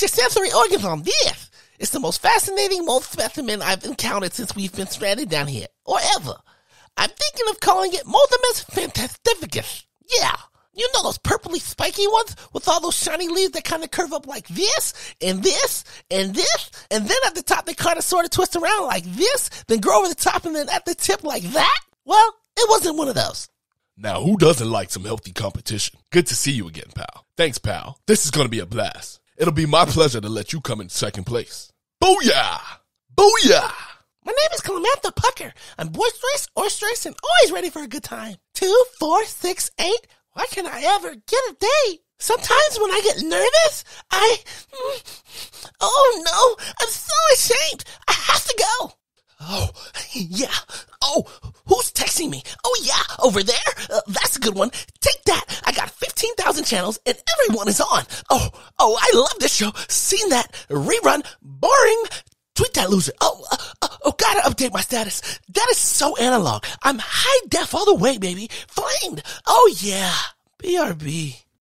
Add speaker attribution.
Speaker 1: Your sensory organs on this. It's the most fascinating mold specimen I've encountered since we've been stranded down here, or ever. I'm thinking of calling it Moldamus fantastificus. Yeah. You know those purpley spiky ones with all those shiny leaves that kind of curve up like this and this and this, and then at the top they kind of sort of twist around like this, then grow over the top and then at the tip like that? Well, it wasn't one of those.
Speaker 2: Now, who doesn't like some healthy competition? Good to see you again, pal. Thanks, pal. This is gonna be a blast. It'll be my pleasure to let you come in second place. Booyah! Booyah!
Speaker 1: My name is Clemantha Pucker. I'm boisterous, oysterous, and always ready for a good time. Two, four, six, eight. Why can't I ever get a date? Sometimes when I get nervous, I. mm, Oh no, I'm so ashamed. I have to go. Oh, yeah. Oh, who's texting me? Oh, yeah, over there. Uh, that's a good one. Take that. 15,000 channels and everyone is on. Oh, oh, I love this show. Seen that. Rerun. Boring. Tweet that loser. Oh, uh, oh, gotta update my status. That is so analog. I'm high def all the way, baby. Flamed. Oh, yeah. BRB.